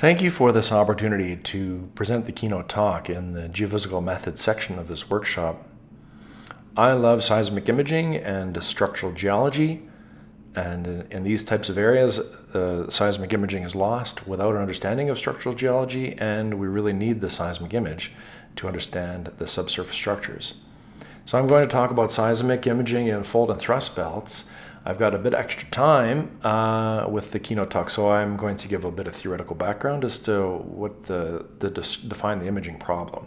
Thank you for this opportunity to present the keynote talk in the geophysical methods section of this workshop. I love seismic imaging and structural geology, and in, these types of areas, uh, seismic imaging is lost without an understanding of structural geology, and we really need the seismic image to understand the subsurface structures. So I'm going to talk about seismic imaging in fold and thrust belts, I've got a bit extra time uh, with the keynote talk, so I'm going to give a bit of theoretical background as to what the, the define the imaging problem.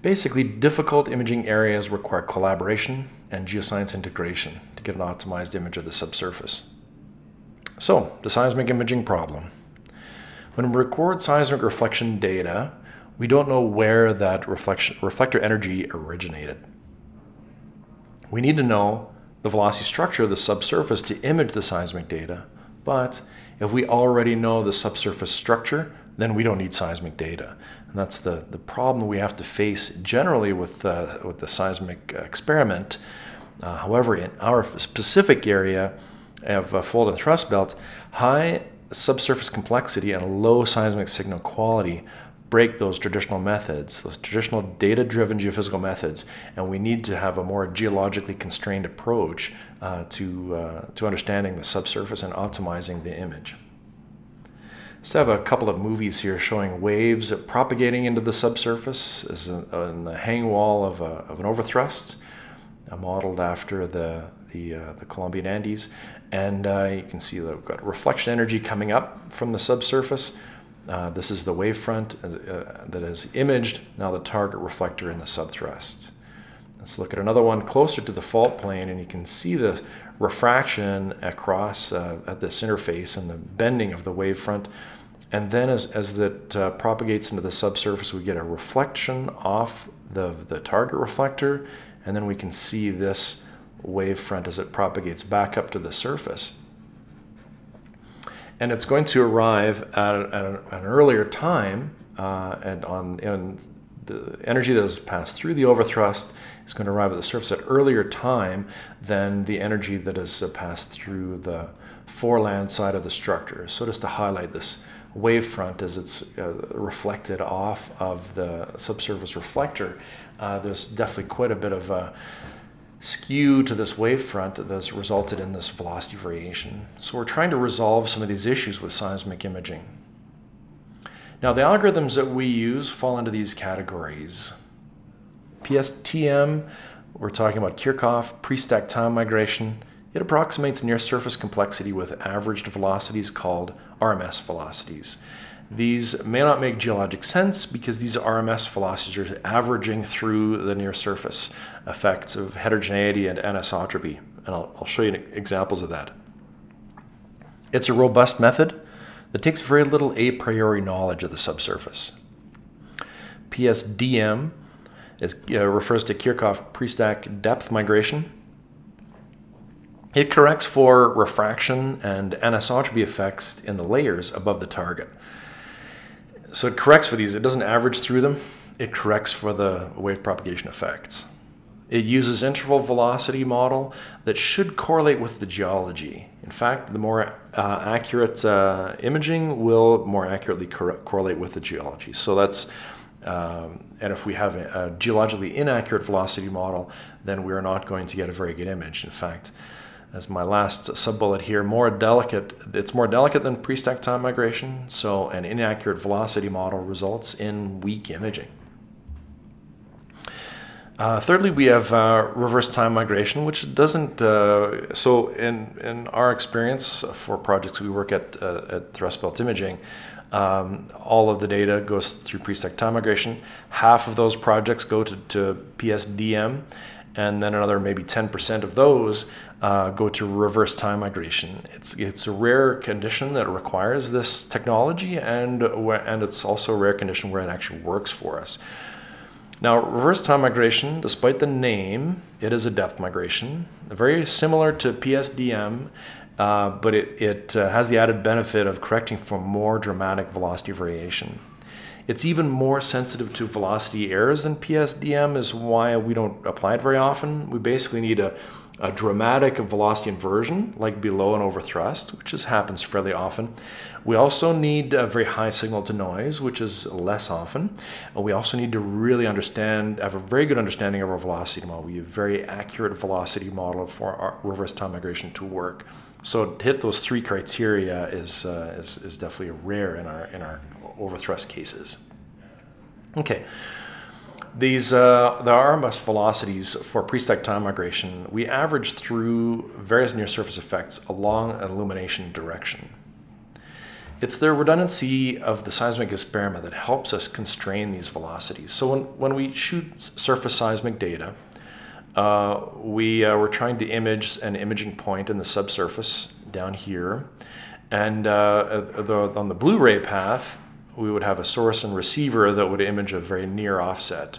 Basically, difficult imaging areas require collaboration and geoscience integration to get an optimized image of the subsurface. So, the seismic imaging problem. When we record seismic reflection data, we don't know where that reflection, reflector energy originated. We need to know the velocity structure of the subsurface to image the seismic data. But if we already know the subsurface structure, then we don't need seismic data. And that's the, the problem we have to face generally with, uh, with the seismic experiment. Uh, however, in our specific area of uh, fold and thrust belt, high subsurface complexity and low seismic signal quality break those traditional methods, those traditional data driven geophysical methods, and we need to have a more geologically constrained approach uh, to, uh, to understanding the subsurface and optimizing the image. So I have a couple of movies here showing waves propagating into the subsurface as in the hang wall of, a, of an overthrust, uh, modeled after the, the, uh, the Colombian Andes. And uh, you can see that we've got reflection energy coming up from the subsurface uh, this is the wavefront uh, that is imaged, now the target reflector in the subthrust. Let's look at another one closer to the fault plane and you can see the refraction across uh, at this interface and the bending of the wavefront. And then as, as that uh, propagates into the subsurface, we get a reflection off the, the target reflector and then we can see this wavefront as it propagates back up to the surface and it's going to arrive at, at an earlier time uh, and on and the energy that has passed through the overthrust is going to arrive at the surface at earlier time than the energy that has uh, passed through the foreland side of the structure. So just to highlight this wavefront as it's uh, reflected off of the subsurface reflector, uh, there's definitely quite a bit of uh, skew to this wavefront that's resulted in this velocity variation. So we're trying to resolve some of these issues with seismic imaging. Now the algorithms that we use fall into these categories. PSTM, we're talking about Kirchhoff pre-stack time migration. It approximates near surface complexity with averaged velocities called RMS velocities. These may not make geologic sense because these RMS velocities are averaging through the near surface effects of heterogeneity and anisotropy. And I'll, I'll show you examples of that. It's a robust method that takes very little a priori knowledge of the subsurface. PSDM is, uh, refers to Kirchhoff pre-stack depth migration. It corrects for refraction and anisotropy effects in the layers above the target so it corrects for these. It doesn't average through them. It corrects for the wave propagation effects. It uses interval velocity model that should correlate with the geology. In fact, the more uh, accurate uh, imaging will more accurately cor correlate with the geology. So that's, um, and if we have a, a geologically inaccurate velocity model, then we're not going to get a very good image. In fact, as my last sub-bullet here, more delicate, it's more delicate than pre-stack time migration, so an inaccurate velocity model results in weak imaging. Uh, thirdly, we have uh, reverse time migration, which doesn't, uh, so in, in our experience for projects we work at, uh, at Thrust Belt Imaging, um, all of the data goes through pre-stack time migration. Half of those projects go to, to PSDM, and then another maybe 10% of those uh, go to reverse time migration. It's, it's a rare condition that requires this technology, and, and it's also a rare condition where it actually works for us. Now, reverse time migration, despite the name, it is a depth migration, very similar to PSDM, uh, but it, it uh, has the added benefit of correcting for more dramatic velocity variation. It's even more sensitive to velocity errors than PSDM is why we don't apply it very often. We basically need a, a dramatic velocity inversion, like below an overthrust, which is, happens fairly often. We also need a very high signal to noise, which is less often. And we also need to really understand, have a very good understanding of our velocity model. We have a very accurate velocity model for our reverse time migration to work. So to hit those three criteria is, uh, is, is definitely rare in our, in our overthrust cases. Okay. These uh, the RMS velocities for pre-stack time migration, we average through various near-surface effects along an illumination direction. It's the redundancy of the seismic experiment that helps us constrain these velocities. So when, when we shoot surface seismic data, uh, we uh, were trying to image an imaging point in the subsurface down here. And uh, the, on the blue ray path, we would have a source and receiver that would image a very near offset.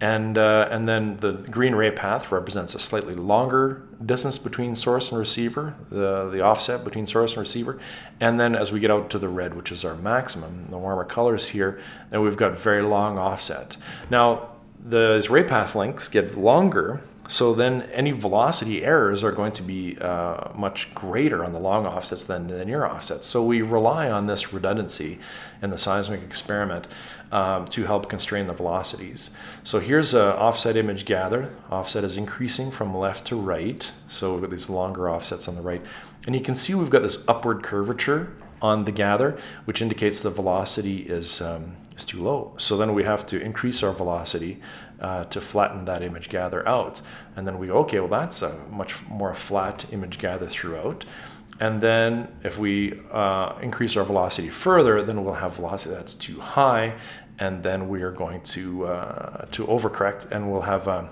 And, uh, and then the green ray path represents a slightly longer distance between source and receiver, the, the offset between source and receiver. And then as we get out to the red, which is our maximum, the warmer colors here, then we've got very long offset. Now, those ray path lengths get longer so then any velocity errors are going to be uh, much greater on the long offsets than the near offsets. So we rely on this redundancy in the seismic experiment um, to help constrain the velocities. So here's an offset image gather. Offset is increasing from left to right. So we've got these longer offsets on the right. And you can see we've got this upward curvature on the gather, which indicates the velocity is, um, is too low. So then we have to increase our velocity uh, to flatten that image gather out. And then we go, okay, well, that's a much more flat image gather throughout. And then if we uh, increase our velocity further, then we'll have velocity that's too high. And then we are going to, uh, to overcorrect and we'll have a,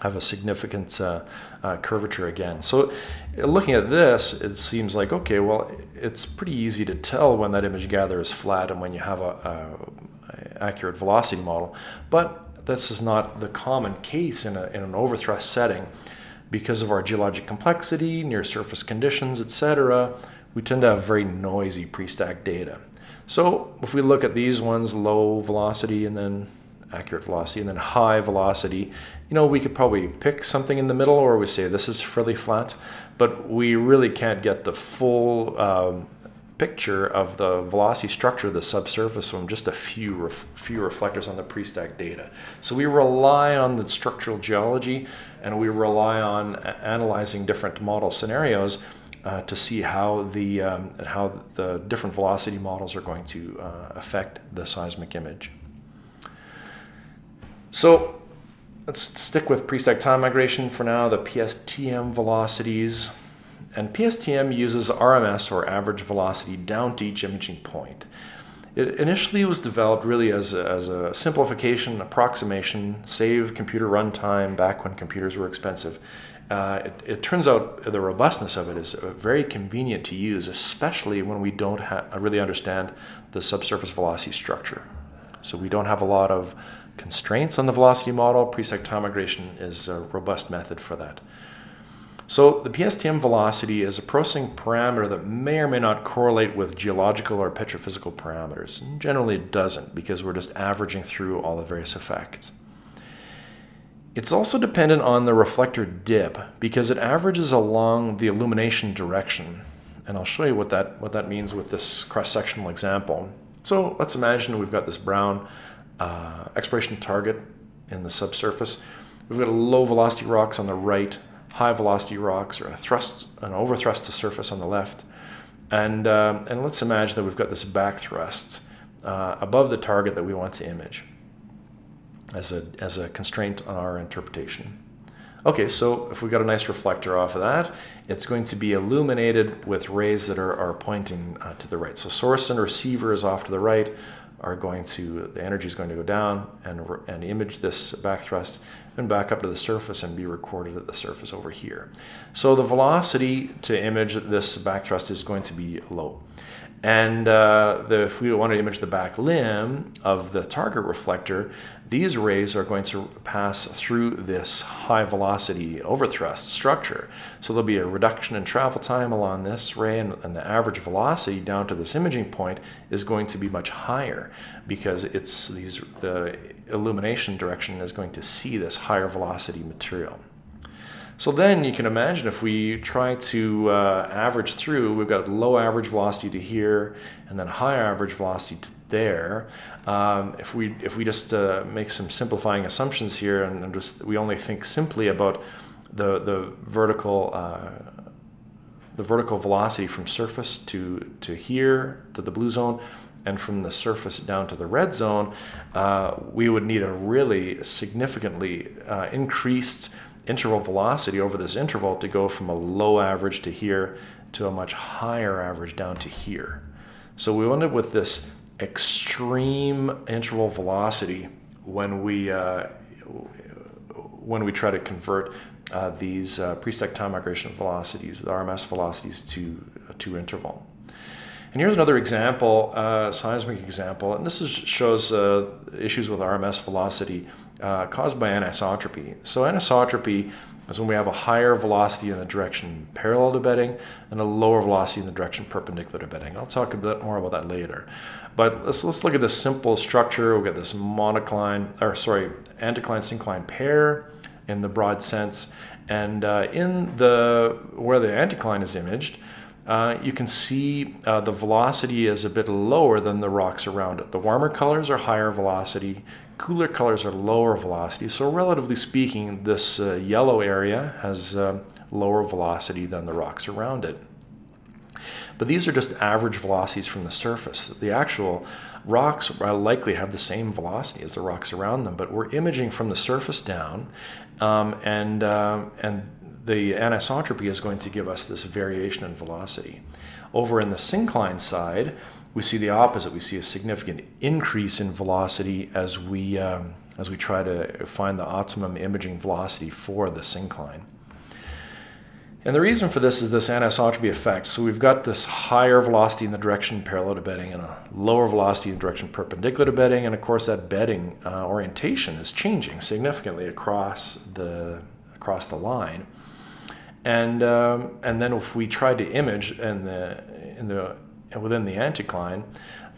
have a significant uh, uh, curvature again. So looking at this, it seems like, okay, well, it's pretty easy to tell when that image gather is flat and when you have a, a accurate velocity model. But this is not the common case in, a, in an overthrust setting. Because of our geologic complexity, near surface conditions, etc., we tend to have very noisy pre-stack data. So if we look at these ones, low velocity and then accurate velocity and then high velocity, you know, we could probably pick something in the middle or we say this is fairly flat, but we really can't get the full um, picture of the velocity structure of the subsurface from just a few ref few reflectors on the pre-stack data. So we rely on the structural geology and we rely on analyzing different model scenarios uh, to see how the um, how the different velocity models are going to uh, affect the seismic image. So let's stick with pre-stack time migration for now. The PSTM velocities. And PSTM uses RMS or average velocity down to each imaging point. It initially was developed really as a, as a simplification, approximation, save computer runtime back when computers were expensive. Uh, it, it, turns out the robustness of it is very convenient to use, especially when we don't really understand the subsurface velocity structure. So we don't have a lot of constraints on the velocity model. Pre-stack time migration is a robust method for that. So the PSTM velocity is a processing parameter that may or may not correlate with geological or petrophysical parameters. And generally it doesn't because we're just averaging through all the various effects. It's also dependent on the reflector dip because it averages along the illumination direction. And I'll show you what that, what that means with this cross-sectional example. So let's imagine we've got this brown uh, exploration target in the subsurface. We've got low velocity rocks on the right high velocity rocks or a thrust, an overthrust to surface on the left. And, um, and let's imagine that we've got this back thrust uh, above the target that we want to image as a, as a constraint on our interpretation. Okay, so if we got a nice reflector off of that, it's going to be illuminated with rays that are, are pointing uh, to the right. So source and receiver is off to the right, are going to, the energy is going to go down and, and image this back thrust and back up to the surface and be recorded at the surface over here. So the velocity to image this back thrust is going to be low. And uh, the, if we want to image the back limb of the target reflector, these rays are going to pass through this high velocity overthrust structure. So there'll be a reduction in travel time along this ray and, and, the average velocity down to this imaging point is going to be much higher because it's these the illumination direction is going to see this higher velocity material. So then you can imagine if we try to uh, average through, we've got low average velocity to here and then high average velocity to there. Um, if we if we just uh, make some simplifying assumptions here and, and, just we only think simply about the the vertical uh, the vertical velocity from surface to to here to the blue zone and from the surface down to the red zone, uh, we would need a really significantly uh, increased interval velocity over this interval to go from a low average to here to a much higher average down to here. So we ended up with this extreme interval velocity when we uh, when we try to convert uh, these uh, pre-stack time migration velocities, the RMS velocities, to to interval. And here's another example, uh, seismic example, and this is, shows uh, issues with RMS velocity uh, caused by anisotropy. So anisotropy is when we have a higher velocity in the direction parallel to bedding and a lower velocity in the direction perpendicular to bedding. I'll talk a bit more about that later. But let's, let's look at this simple structure. We've got this monocline, or sorry, anticline syncline pair in the broad sense. And uh, in the where the anticline is imaged, uh, you can see uh, the velocity is a bit lower than the rocks around it. The warmer colors are higher velocity, Cooler colors are lower velocity, so relatively speaking, this uh, yellow area has uh, lower velocity than the rocks around it. But these are just average velocities from the surface. The actual rocks likely have the same velocity as the rocks around them, but we're imaging from the surface down, um, and, uh, and the anisotropy is going to give us this variation in velocity. Over in the syncline side, we see the opposite. We see a significant increase in velocity as we, um, as we try to find the optimum imaging velocity for the syncline. And the reason for this is this anisotropy effect. So we've got this higher velocity in the direction parallel to bedding and a lower velocity in the direction perpendicular to bedding. And of course that bedding uh, orientation is changing significantly across the, across the line. And, um, and then if we try to image in the, in the within the anticline,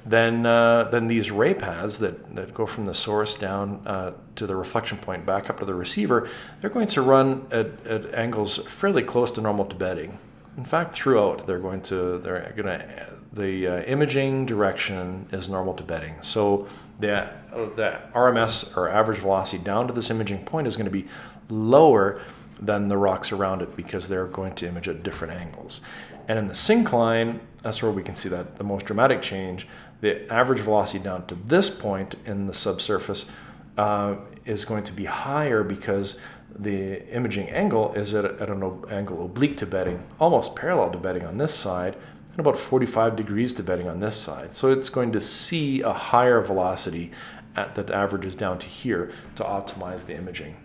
then uh, then these ray paths that, that go from the source down uh, to the reflection point back up to the receiver, they're going to run at, at angles fairly close to normal to bedding. In fact, throughout they're going to they're going to the uh, imaging direction is normal to bedding. So the the RMS or average velocity down to this imaging point is going to be lower than the rocks around it because they're going to image at different angles. And in the syncline, that's where we can see that the most dramatic change. The average velocity down to this point in the subsurface uh, is going to be higher because the imaging angle is at, at an angle oblique to bedding, almost parallel to bedding on this side, and about 45 degrees to bedding on this side. So it's going to see a higher velocity at, that averages down to here to optimize the imaging.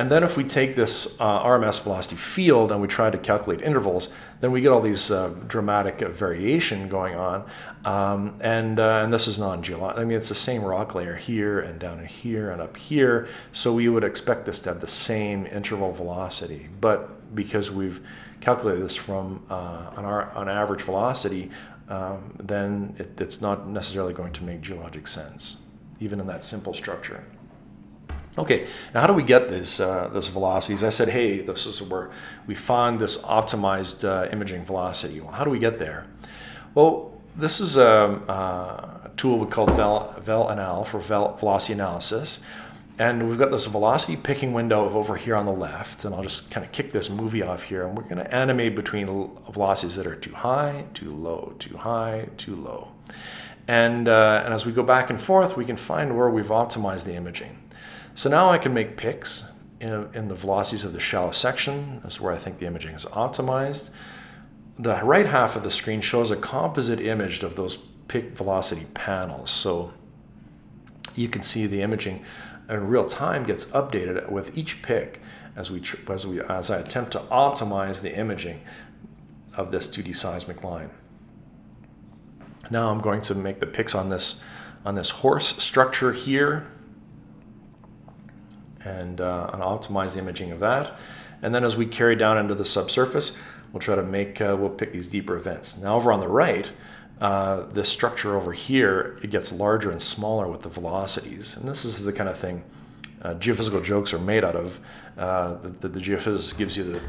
And then if we take this uh, RMS velocity field and we try to calculate intervals, then we get all these uh, dramatic uh, variation going on. Um, and, uh, and this is non-geologic. I mean, it's the same rock layer here and down here and up here. So we would expect this to have the same interval velocity. But because we've calculated this from uh, an, average velocity, um, then it, it's not necessarily going to make geologic sense, even in that simple structure. Okay, now how do we get this, uh, this velocities? I said, hey, this is where we find this optimized uh, imaging velocity. Well, how do we get there? Well, this is a, a tool we call Vel, VelAnal for Vel velocity analysis. And we've got this velocity picking window over here on the left, and I'll just kind of kick this movie off here, and we're going to animate between velocities that are too high, too low, too high, too low. And, uh, and as we go back and forth, we can find where we've optimized the imaging. So now I can make picks in, in the velocities of the shallow section. That's where I think the imaging is optimized. The right half of the screen shows a composite image of those pick velocity panels. So you can see the imaging in real time gets updated with each pick as we as we as I attempt to optimize the imaging of this 2D seismic line. Now I'm going to make the picks on this on this horse structure here and, uh, and optimize the imaging of that. And then as we carry down into the subsurface, we'll try to make, uh, we'll pick these deeper events. Now over on the right, uh, this structure over here, it gets larger and smaller with the velocities. And this is the kind of thing uh, geophysical jokes are made out of. Uh, the, the, geophysics gives you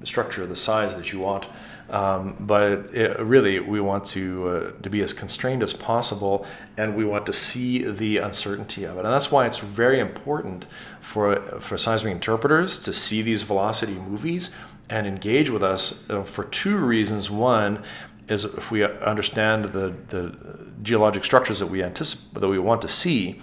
the structure, the size that you want. Um, but it, really, we want to uh, to be as constrained as possible, and we want to see the uncertainty of it. And that's why it's very important for for seismic interpreters to see these velocity movies and engage with us uh, for two reasons. One is if we understand the the geologic structures that we anticipate that we want to see,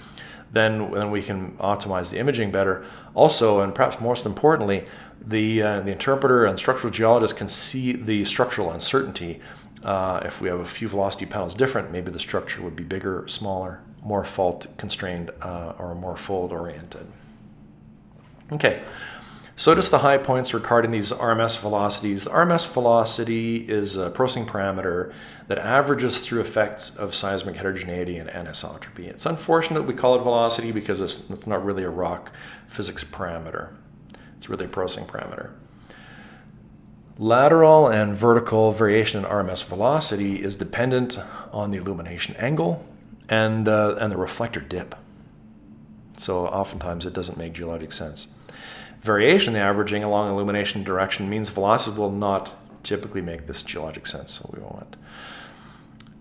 then then we can optimize the imaging better. Also, and perhaps most importantly, the, uh, the interpreter and structural geologist can see the structural uncertainty. Uh, if we have a few velocity panels different, maybe the structure would be bigger, smaller, more fault constrained, uh, or more fold oriented. Okay, so just the high points regarding these RMS velocities. The RMS velocity is a processing parameter that averages through effects of seismic heterogeneity and anisotropy. It's unfortunate we call it velocity because it's, it's not really a rock physics parameter. It's really a processing parameter. Lateral and vertical variation in RMS velocity is dependent on the illumination angle and, uh, and the reflector dip. So oftentimes it doesn't make geologic sense. Variation, the averaging along illumination direction, means velocity will not typically make this geologic sense, so we won't.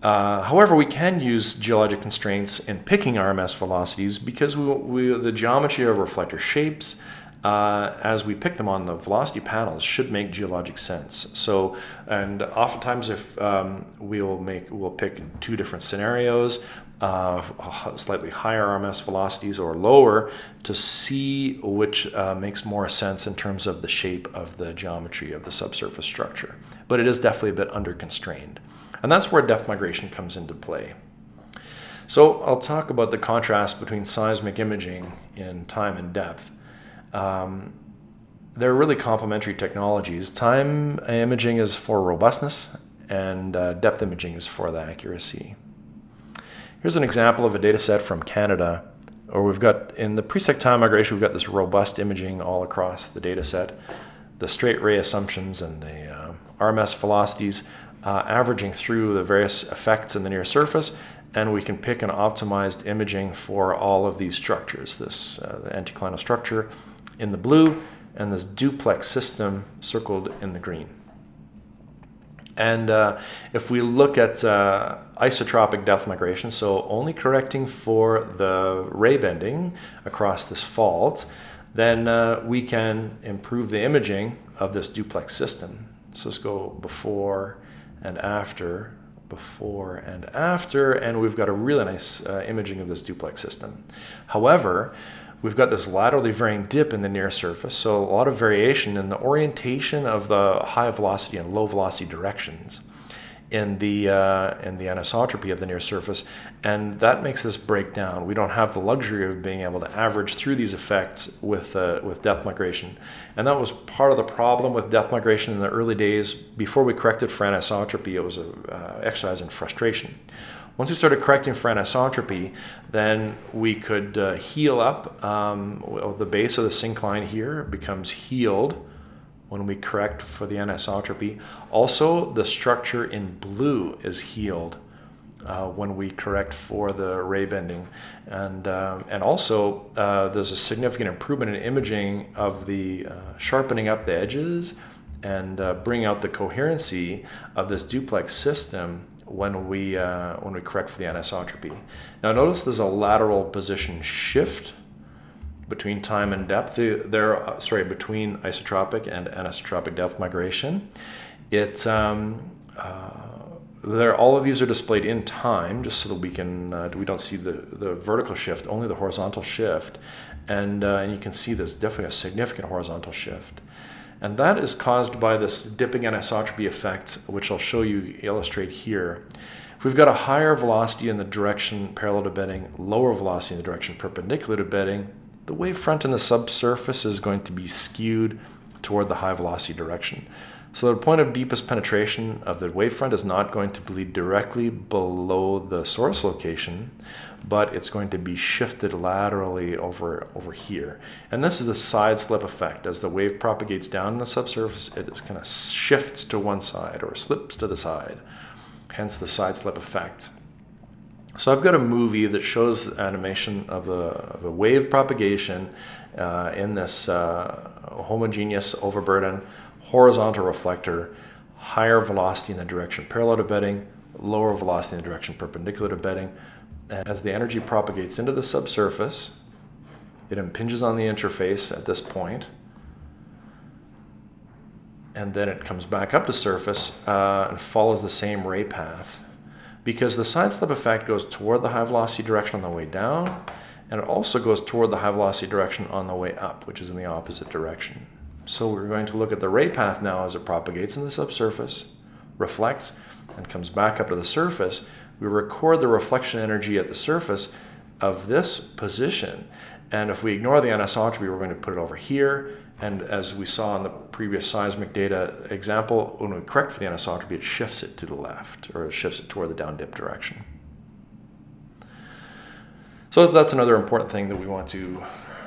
Uh, however, we can use geologic constraints in picking RMS velocities because we, we, the geometry of reflector shapes uh, as we pick them on the velocity panels should make geologic sense. So, and oftentimes if um, we'll make, we'll pick two different scenarios, uh, slightly higher RMS velocities or lower to see which uh, makes more sense in terms of the shape of the geometry of the subsurface structure. But it is definitely a bit under constrained. And that's where depth migration comes into play. So I'll talk about the contrast between seismic imaging in time and depth. Um, they're really complementary technologies. Time imaging is for robustness, and uh, depth imaging is for the accuracy. Here's an example of a data set from Canada, where we've got, in the pre-stack time migration, we've got this robust imaging all across the data set, the straight ray assumptions and the uh, RMS velocities uh, averaging through the various effects in the near surface, and we can pick an optimized imaging for all of these structures, this uh, anticlinal structure, in the blue and this duplex system circled in the green. And uh, if we look at uh, isotropic depth migration, so only correcting for the ray bending across this fault, then uh, we can improve the imaging of this duplex system. So let's go before and after, before and after, and we've got a really nice uh, imaging of this duplex system. However, We've got this laterally varying dip in the near surface, so a lot of variation in the orientation of the high velocity and low velocity directions in the uh, in the anisotropy of the near surface, and that makes this break down. We don't have the luxury of being able to average through these effects with uh, with depth migration, and that was part of the problem with depth migration in the early days. Before we corrected for anisotropy, it was an uh, exercise in frustration. Once we started correcting for anisotropy, then we could uh, heal up. Um, well, the base of the syncline here becomes healed when we correct for the anisotropy. Also, the structure in blue is healed uh, when we correct for the ray bending. And, um, and also, uh, there's a significant improvement in imaging of the uh, sharpening up the edges and uh, bring out the coherency of this duplex system when we uh, when we correct for the anisotropy. Now notice there's a lateral position shift between time and depth. There, uh, sorry, between isotropic and anisotropic depth migration. It um, uh, there, all of these are displayed in time, just so that we can uh, we don't see the the vertical shift, only the horizontal shift, and uh, and you can see there's definitely a significant horizontal shift. And that is caused by this dipping anisotropy effect, which I'll show you illustrate here. If we've got a higher velocity in the direction parallel to bedding, lower velocity in the direction perpendicular to bedding, the wavefront in the subsurface is going to be skewed toward the high velocity direction. So the point of deepest penetration of the wavefront is not going to bleed directly below the source location, but it's going to be shifted laterally over, over here. And this is the side slip effect. As the wave propagates down in the subsurface, it kind of shifts to one side or slips to the side, hence the side slip effect. So I've got a movie that shows animation of a, of a wave propagation uh, in this uh, homogeneous overburden, horizontal reflector, higher velocity in the direction parallel to bedding, lower velocity in the direction perpendicular to bedding. And as the energy propagates into the subsurface, it impinges on the interface at this point, and then it comes back up to surface uh, and follows the same ray path because the side slip effect goes toward the high velocity direction on the way down and it also goes toward the high velocity direction on the way up, which is in the opposite direction. So we're going to look at the ray path now as it propagates in the subsurface, reflects, and comes back up to the surface. We record the reflection energy at the surface of this position. And if we ignore the anisotropy, we're going to put it over here. And as we saw in the previous seismic data example, when we correct for the anisotropy, it shifts it to the left, or it shifts it toward the down dip direction. So that's another important thing that we want to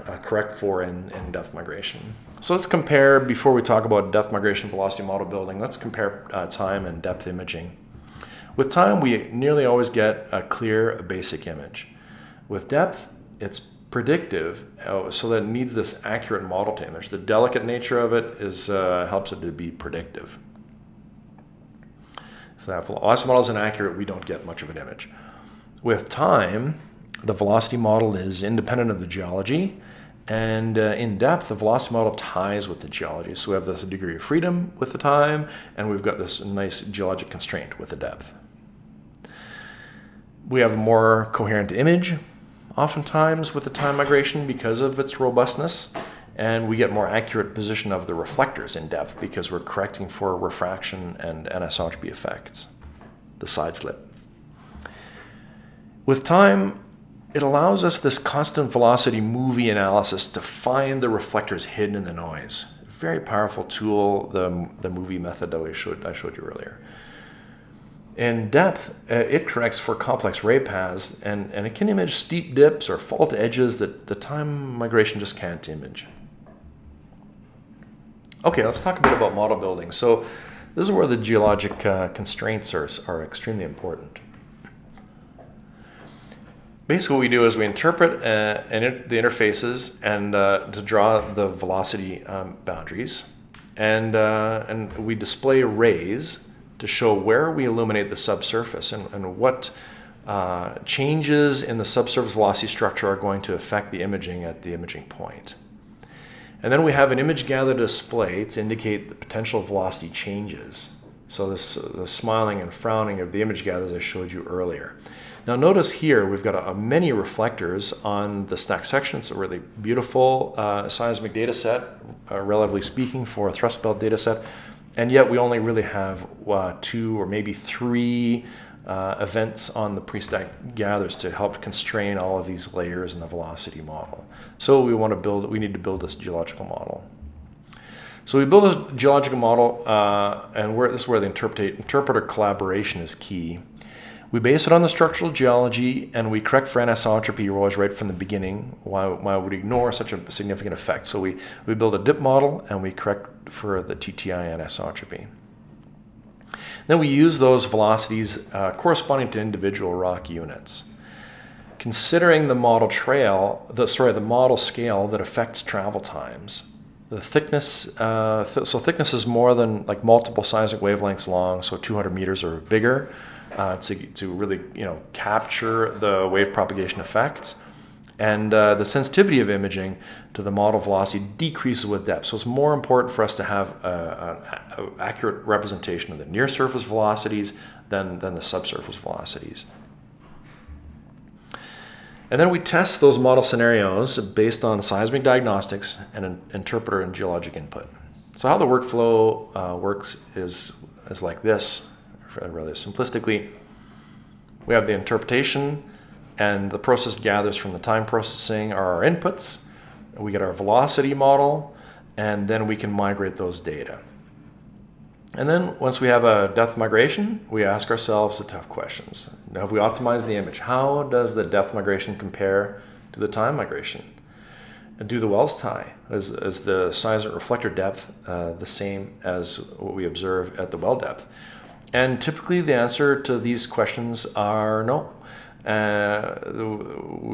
uh, correct for in, in depth migration. So let's compare, before we talk about depth migration velocity model building, let's compare uh, time and depth imaging. With time, we nearly always get a clear basic image. With depth, it's predictive, uh, so that it needs this accurate model to image. The delicate nature of it is uh, helps it to be predictive. If that velocity model is inaccurate, we don't get much of an image. With time, the velocity model is independent of the geology, and uh, in depth, the velocity model ties with the geology. So we have this degree of freedom with the time, and we've got this nice geologic constraint with the depth. We have a more coherent image, oftentimes with the time migration because of its robustness, and we get more accurate position of the reflectors in depth because we're correcting for refraction and anisotropy effects, the side slip. With time, it allows us this constant velocity movie analysis to find the reflectors hidden in the noise. Very powerful tool, the, the movie method that I showed, I showed you earlier. In depth, uh, it corrects for complex ray paths and, and it can image steep dips or fault edges that the time migration just can't image. Okay, let's talk a bit about model building. So this is where the geologic uh, constraints are, are extremely important basically what we do is we interpret uh, the interfaces and uh, to draw the velocity um, boundaries and, uh, and we display rays to show where we illuminate the subsurface and, and what uh, changes in the subsurface velocity structure are going to affect the imaging at the imaging point. And then we have an image gather display to indicate the potential velocity changes. So this the smiling and frowning of the image gather as I showed you earlier. Now notice here we've got a, a many reflectors on the stack section. It's a really beautiful uh, seismic data set, uh, relatively speaking, for a thrust belt data set. And yet we only really have uh, two or maybe three uh, events on the pre-stack gathers to help constrain all of these layers in the velocity model. So we want to build, we need to build this geological model. So we build a geological model, uh, and where, this is where the interpreter collaboration is key. We base it on the structural geology and we correct for anisotropy always right from the beginning. Why, why would we ignore such a significant effect? So we, we build a dip model and we correct for the TTI anisotropy. Then we use those velocities uh, corresponding to individual rock units. Considering the model trail, the, sorry, the model scale that affects travel times, the thickness, uh, th so thickness is more than like multiple seismic wavelengths long, so 200 meters or bigger uh, to, to really you know capture the wave propagation effects. And uh, the sensitivity of imaging to the model velocity decreases with depth. So it's more important for us to have an accurate representation of the near surface velocities than, than the subsurface velocities. And then we test those model scenarios based on seismic diagnostics and an interpreter and geologic input. So how the workflow uh, works is, is like this rather simplistically, we have the interpretation and the process gathers from the time processing are our inputs. We get our velocity model and then we can migrate those data. And then once we have a depth migration, we ask ourselves the tough questions. Now, have we optimized the image? How does the depth migration compare to the time migration? And do the wells tie? Is, is the size of reflector depth uh, the same as what we observe at the well depth? And typically the answer to these questions are no. Uh,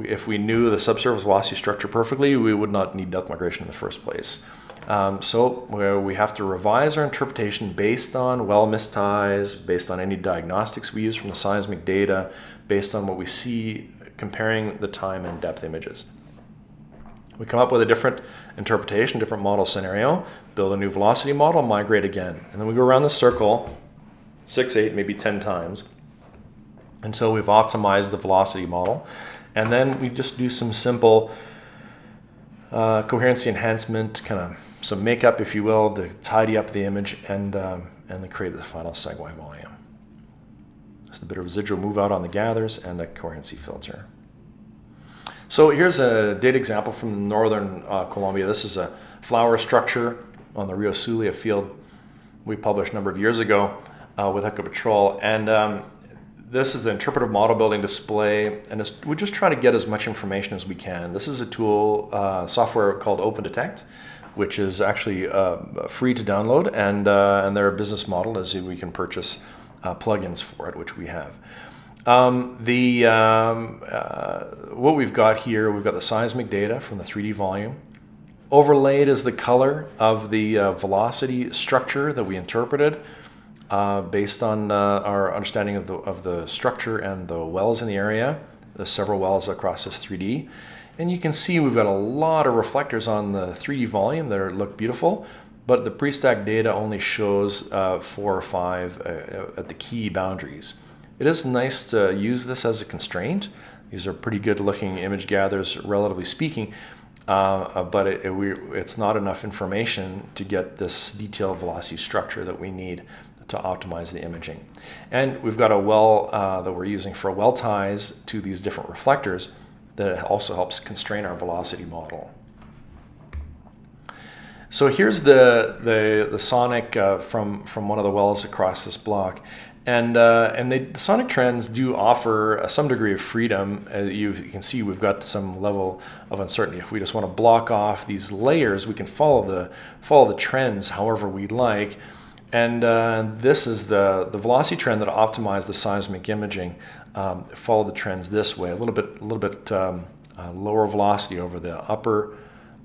if we knew the subsurface velocity structure perfectly, we would not need depth migration in the first place. Um, so we have to revise our interpretation based on well missed ties, based on any diagnostics we use from the seismic data, based on what we see comparing the time and depth images. We come up with a different interpretation, different model scenario, build a new velocity model, migrate again. And then we go around the circle six, eight, maybe 10 times until we've optimized the velocity model. And then we just do some simple uh, coherency enhancement, kind of some makeup, if you will, to tidy up the image and, um, and create the final SEG-Y volume. Just a bit of residual move out on the gathers and a coherency filter. So here's a data example from northern uh, Colombia. This is a flower structure on the Rio Zulia field we published a number of years ago uh, with Ecopetrol. And um, this is the interpretive model building display, and we're just trying to get as much information as we can. This is a tool, uh, software called OpendTect, which is actually uh, free to download, and, uh, and their business model is we can purchase uh, plugins for it, which we have. Um, the um, uh, what we've got here, we've got the seismic data from the 3D volume. Overlaid is the color of the uh, velocity structure that we interpreted uh, based on uh, our understanding of the, of the structure and the wells in the area. There's several wells across this 3D. And you can see we've got a lot of reflectors on the 3D volume that are, look beautiful, but the pre-stack data only shows uh, four or five uh, at the key boundaries. It is nice to use this as a constraint. These are pretty good looking image gathers, relatively speaking, uh, but it, it, we, it's not enough information to get this detailed velocity structure that we need to optimize the imaging. And we've got a well uh, that we're using for well ties to these different reflectors that also helps constrain our velocity model. So here's the, the, the sonic uh, from, from one of the wells across this block. And, uh, and they, the sonic trends do offer some degree of freedom. As you, you, can see we've got some level of uncertainty. If we just want to block off these layers, we can follow the, follow the trends however we'd like. And uh, this is the, the velocity trend that optimized the seismic imaging. Um, follow the trends this way, a little bit, a little bit um, uh, lower velocity over the upper,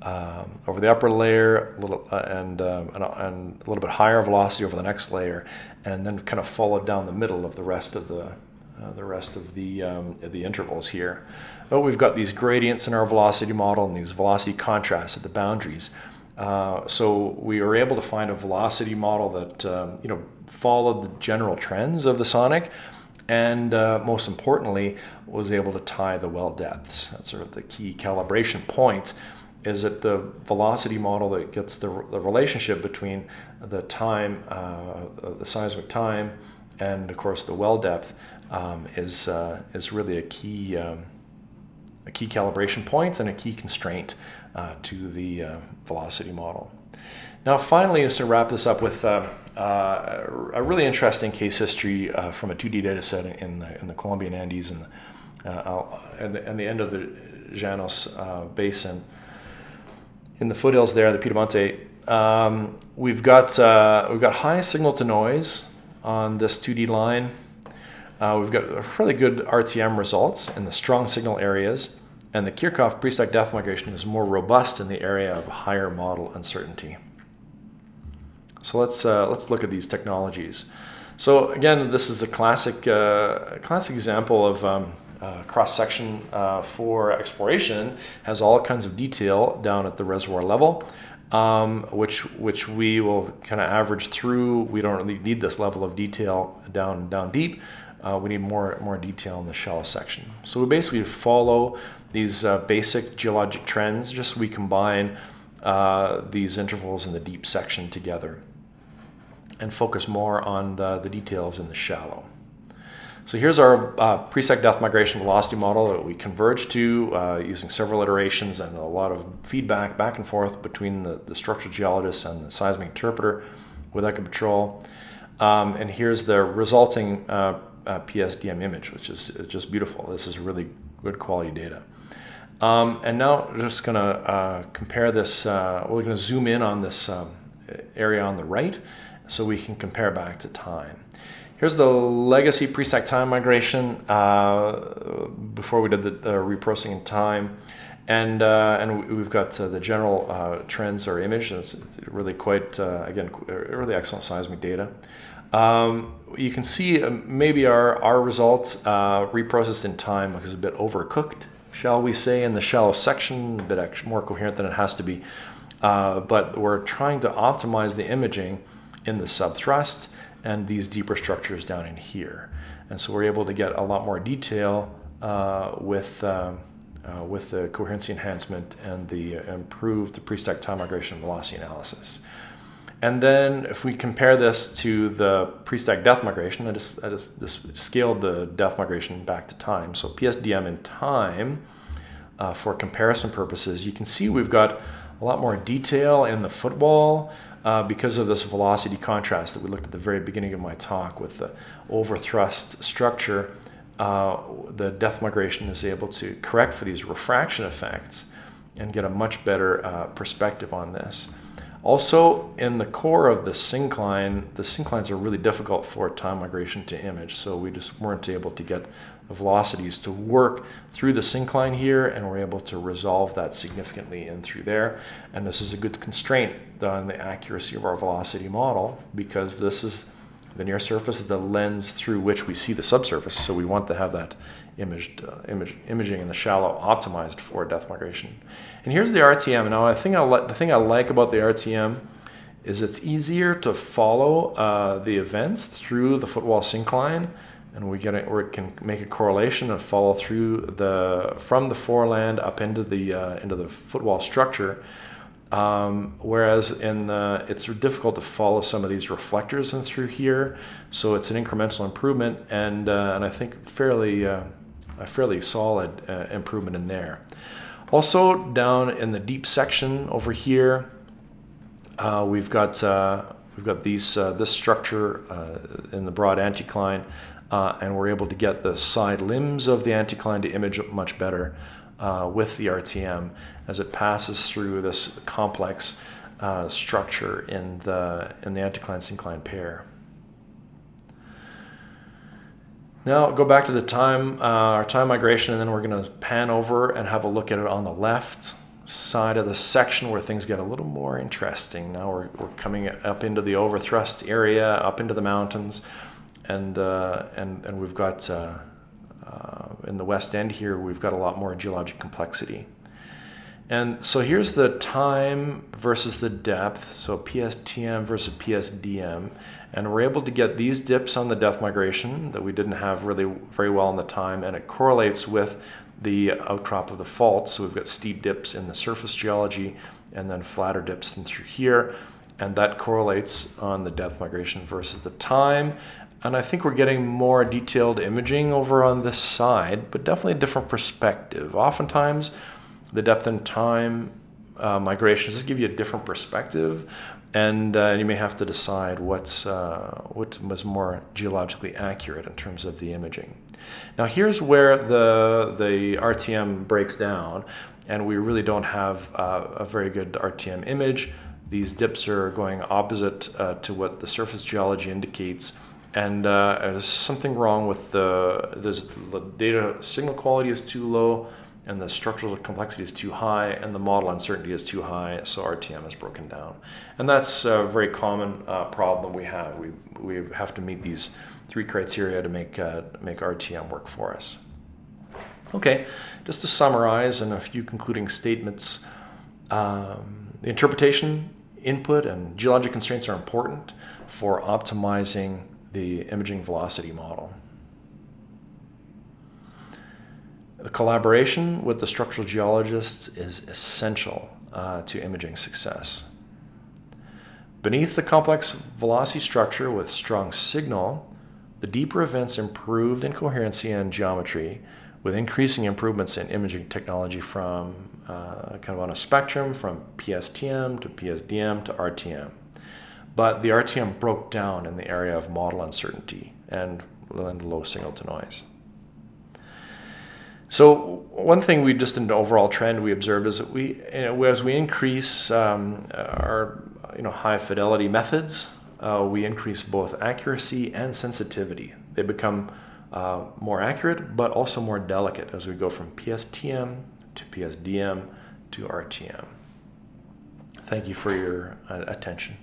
um, over the upper layer, a little, uh, and, um, and, and, a little bit higher velocity over the next layer, and then kind of followed down the middle of the rest of the, uh, the rest of the, um, the intervals here. But we've got these gradients in our velocity model and these velocity contrasts at the boundaries. Uh, so we were able to find a velocity model that um, you know followed the general trends of the sonic, and uh, most importantly was able to tie the well depths. That's sort of the key calibration point. Is that the velocity model that gets the, the relationship between the time, uh, the seismic time, and of course the well depth um, is uh, is really a key um, a key calibration point and a key constraint uh, to the uh, velocity model. Now, finally, just to wrap this up with uh, uh a really interesting case history uh, from a 2D data set in the, in the Colombian Andes and, uh, and, the, and the end of the Llanos Basin. In the foothills there, the Piedemonte, um, we've got we've got high signal to noise on this 2D line. we've got really good RTM results in the strong signal areas and the Kirchhoff pre-stack depth migration is more robust in the area of higher model uncertainty. So let's uh, let's look at these technologies. So again, this is a classic uh, classic example of um, uh, cross section uh, for exploration. Has all kinds of detail down at the reservoir level, um, which which we will kind of average through. We don't really need this level of detail down down deep. Uh, we need more more detail in the shallow section. So we basically follow these uh, basic geologic trends, just we combine uh, these intervals in the deep section together and focus more on the, the details in the shallow. So here's our uh, pre-stack depth migration velocity model that we converged to uh, using several iterations and a lot of feedback back and forth between the, the structural geologist and the seismic interpreter with Ecopetrol. Um, and here's the resulting uh, uh PSDM image, which is just beautiful. This is really good quality data. Um, and now we're just going to uh, compare this, uh, we're going to zoom in on this um, area on the right so we can compare back to time. Here's the legacy pre-stack time migration uh, before we did the uh, reprocessing in time. And, uh, and we've got uh, the general uh, trends or image. It's really quite, again, really excellent seismic data. Um, you can see maybe our, our results reprocessed in time because a bit overcooked, shall we say, in the shallow section, a bit more coherent than it has to be. but we're trying to optimize the imaging in the subthrust and these deeper structures down in here. And so we're able to get a lot more detail uh, with, um, uh, with the coherency enhancement and the improved pre-stack time migration velocity analysis. And then if we compare this to the pre-stack depth migration, I just, I just, just, scaled the depth migration back to time. So PSDM in time, uh, for comparison purposes, you can see we've got a lot more detail in the footwall uh, because of this velocity contrast that we looked at the very beginning of my talk with the overthrust structure, uh, the depth migration is able to correct for these refraction effects and get a much better uh, perspective on this. Also, in the core of the syncline, the synclines are really difficult for time migration to image, so we just weren't able to get the velocities to work through the syncline here and we're able to resolve that significantly in through there. And this is a good constraint on the accuracy of our velocity model because this is the near surface the lens through which we see the subsurface. So we want to have that imaged, uh, image, imaging in the shallow optimized for depth migration. And here's the RTM. Now, I think I the thing I like about the RTM is it's easier to follow uh, the events through the footwall syncline and we get or can make a correlation and follow through the from the foreland up into the uh, into the footwall structure. Um, whereas in the, it's difficult to follow some of these reflectors in through here, so it's an incremental improvement and uh, and I think fairly uh, a fairly solid uh, improvement in there. Also down in the deep section over here, uh, we've got uh, we've got these this structure in the broad anticline uh, and we're able to get the side limbs of the anticline to image much better uh, with the RTM as it passes through this complex uh, structure in the, in the anticline-syncline pair. Now go back to the time, uh, our time migration, and then we're going to pan over and have a look at it on the left side of the section where things get a little more interesting. Now we're, we're coming up into the overthrust area, up into the mountains and uh, and and we've got uh, uh, in the west end here we've got a lot more geologic complexity. And so here's the time versus the depth, so PSTM versus PSDM, and we're able to get these dips on the depth migration that we didn't have really very well in the time, and it correlates with the outcrop of the fault. So we've got steep dips in the surface geology and then flatter dips through here, and that correlates on the depth migration versus the time. And I think we're getting more detailed imaging over on this side, but definitely a different perspective. Oftentimes, the depth and time uh, migrations just give you a different perspective, and uh, you may have to decide what's uh, what was more geologically accurate in terms of the imaging. Now, here's where the the RTM breaks down, and we really don't have uh, a very good RTM image. These dips are going opposite uh, to what the surface geology indicates and uh, there's something wrong with the, the data signal quality is too low and the structural complexity is too high and the model uncertainty is too high so RTM is broken down. And that's a very common uh, problem we have. We, we have to meet these three criteria to make uh, make RTM work for us. Okay just to summarize and a few concluding statements um, the interpretation input and geologic constraints are important for optimizing the imaging velocity model. The collaboration with the structural geologists is essential uh, to imaging success. Beneath the complex velocity structure with strong signal, the deeper events improved in coherency and geometry with increasing improvements in imaging technology from uh, kind of on a spectrum from PSTM to PSDM to RTM. But the RTM broke down in the area of model uncertainty and low signal to noise. So one thing we just the overall trend we observed is that we, you know, as we increase um, our you know high fidelity methods uh, we increase both accuracy and sensitivity. They become uh, more accurate, but also more delicate as we go from PSTM to PSDM to RTM. Thank you for your uh, attention.